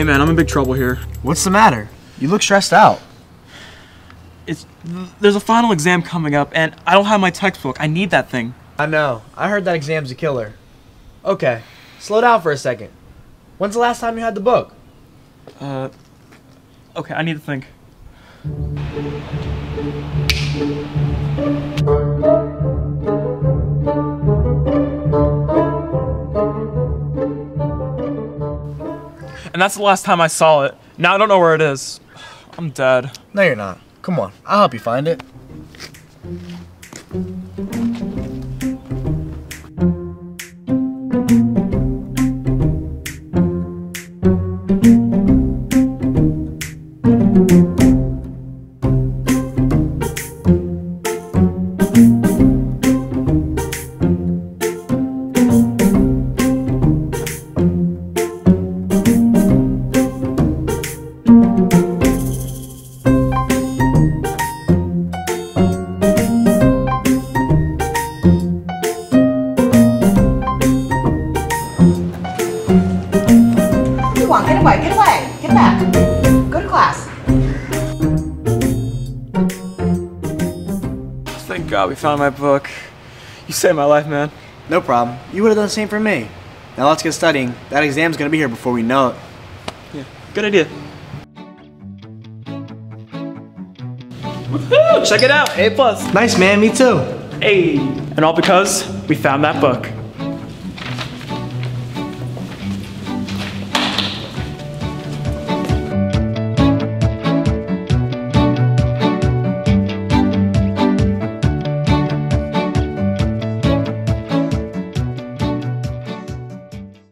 Hey man, I'm in big trouble here. What's the matter? You look stressed out. It's there's a final exam coming up and I don't have my textbook. I need that thing. I know. I heard that exam's a killer. Okay, slow down for a second. When's the last time you had the book? Uh Okay, I need to think. And that's the last time I saw it. Now I don't know where it is. I'm dead. No, you're not. Come on, I'll help you find it. You Get away, get away, get back. Go to class. Thank God we found my book. You saved my life, man. No problem. You would have done the same for me. Now let's get studying. That exam's gonna be here before we know it. Yeah, good idea. Woohoo! Check it out, A plus. Nice, man. Me too. Hey, and all because we found that book.